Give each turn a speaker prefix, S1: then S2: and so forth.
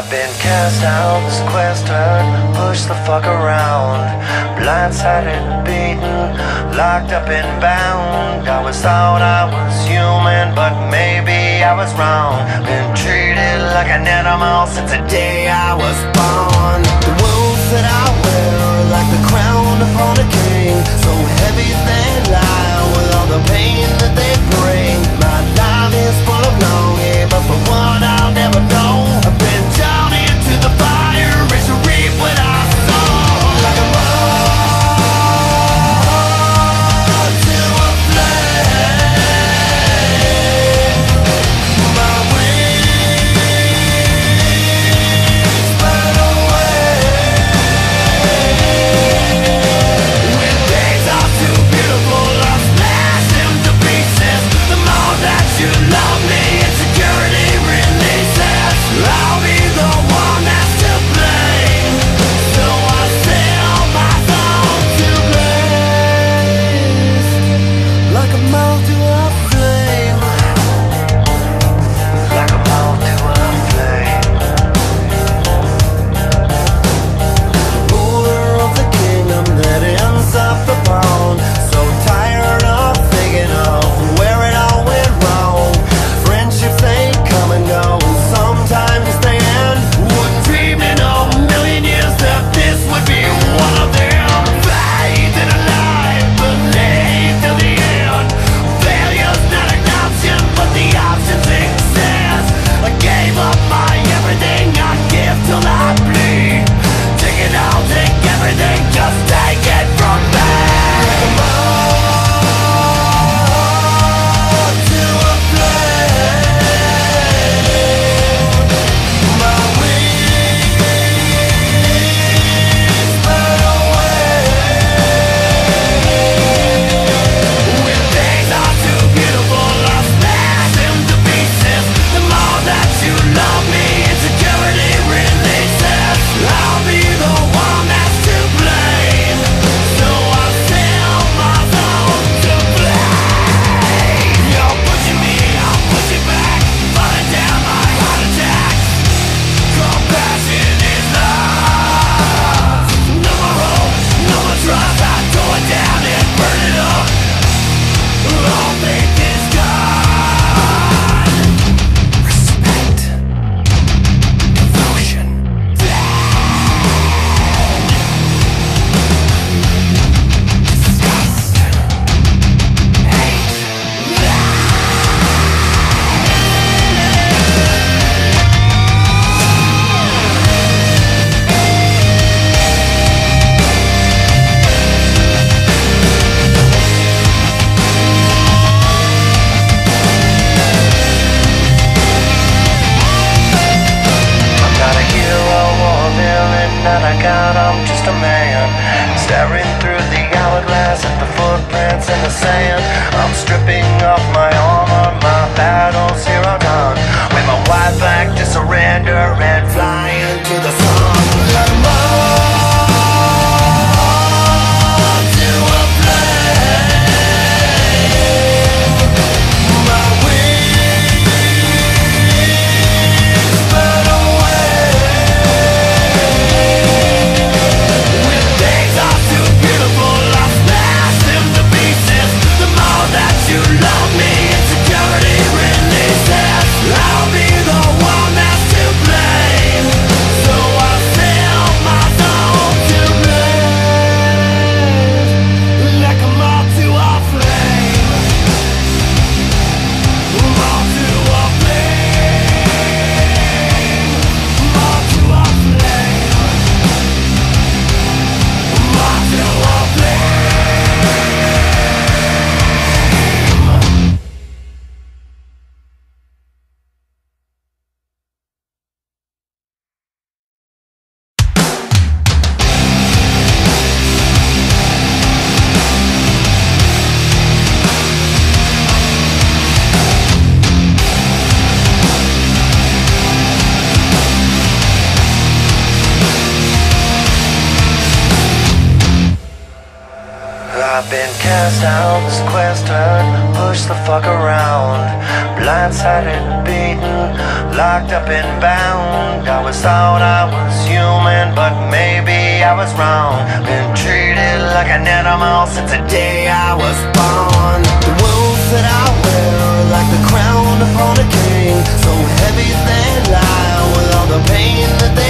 S1: I've been cast out, sequestered, pushed the fuck around. Blindsided, beaten, locked up and bound. I was thought I was human, but maybe I was wrong. Been treated like an animal since the day I was born. The wounds that I wear, like the crown upon a king. that I got, I'm just a man. Staring through the hourglass at the footprints in the sand. I'm stripping off my armor, my battles here are done. With my wide back to surrender
S2: Been cast out, sequestered, pushed the fuck around. Blindsided, beaten, locked up and bound. I was thought I was human, but maybe I was wrong. Been treated like an animal since the day I was born. The wounds that I wear like the crown upon a king. So heavy they lie with all the pain that they